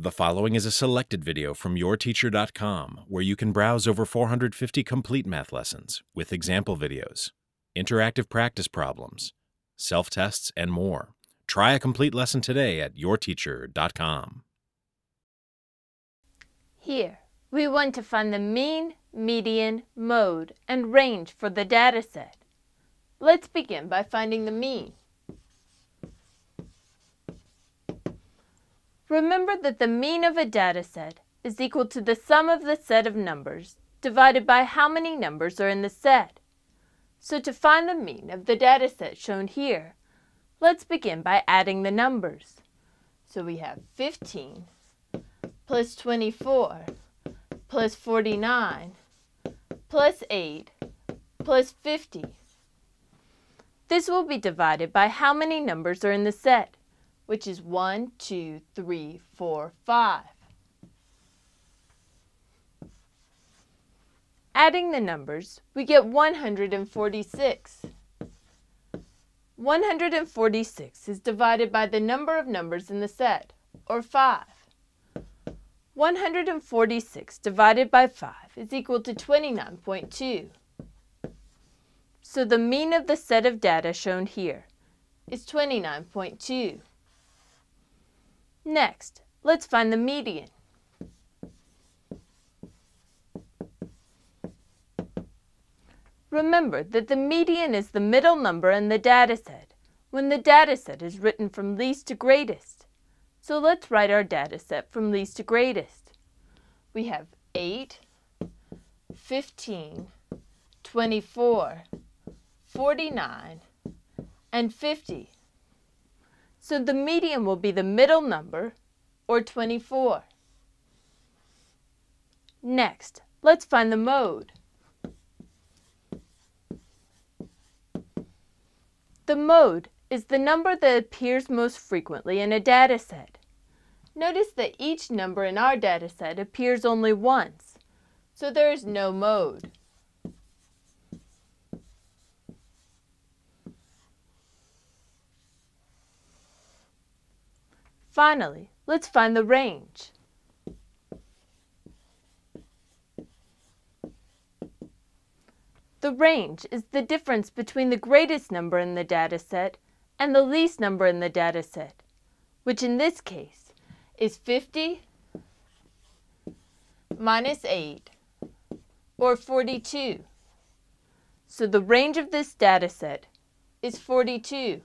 The following is a selected video from yourteacher.com where you can browse over 450 complete math lessons with example videos, interactive practice problems, self tests, and more. Try a complete lesson today at yourteacher.com. Here, we want to find the mean, median, mode, and range for the dataset. Let's begin by finding the mean. Remember that the mean of a data set is equal to the sum of the set of numbers divided by how many numbers are in the set. So to find the mean of the data set shown here, let's begin by adding the numbers. So we have 15 plus 24 plus 49 plus 8 plus 50. This will be divided by how many numbers are in the set which is 1, 2, 3, 4, 5. Adding the numbers, we get 146. 146 is divided by the number of numbers in the set, or 5. 146 divided by 5 is equal to 29.2. So the mean of the set of data shown here is 29.2. Next, let's find the median. Remember that the median is the middle number in the dataset when the dataset is written from least to greatest. So let's write our dataset from least to greatest. We have 8, 15, 24, 49, and 50. So the median will be the middle number, or 24. Next, let's find the mode. The mode is the number that appears most frequently in a dataset. Notice that each number in our dataset appears only once, so there is no mode. Finally, let's find the range. The range is the difference between the greatest number in the dataset and the least number in the dataset, which in this case is 50 minus 8, or 42. So the range of this dataset is 42.